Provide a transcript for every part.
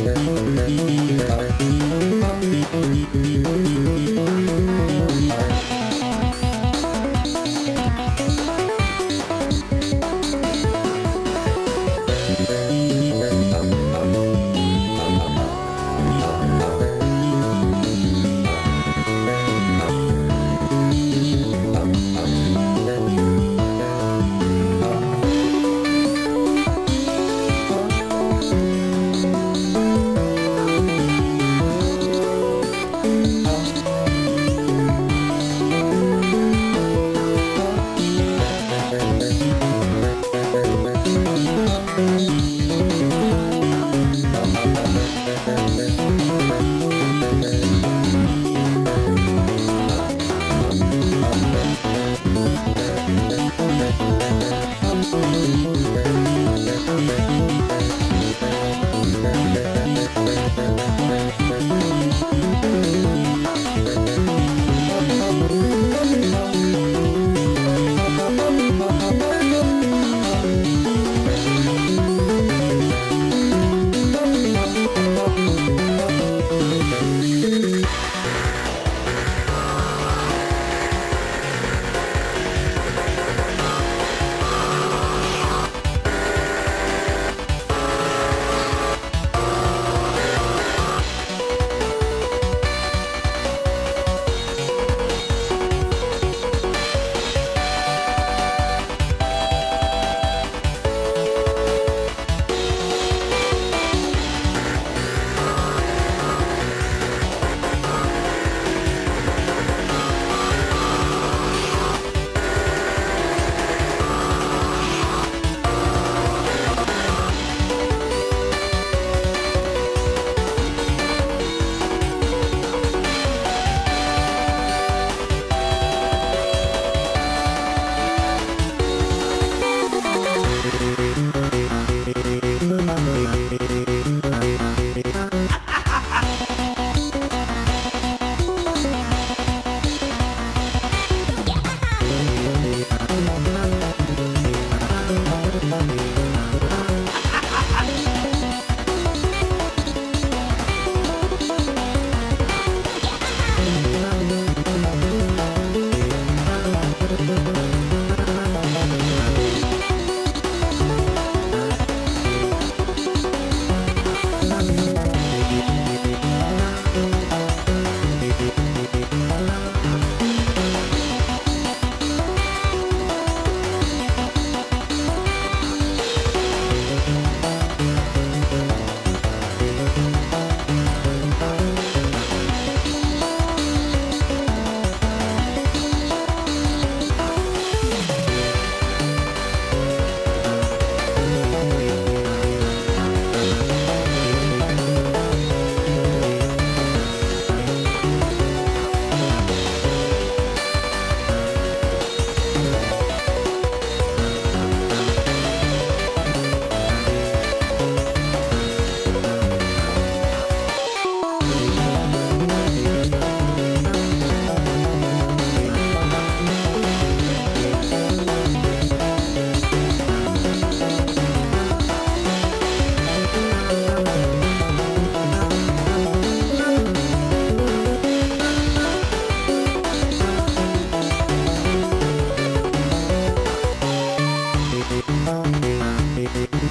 Thank you.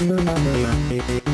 no, no, no.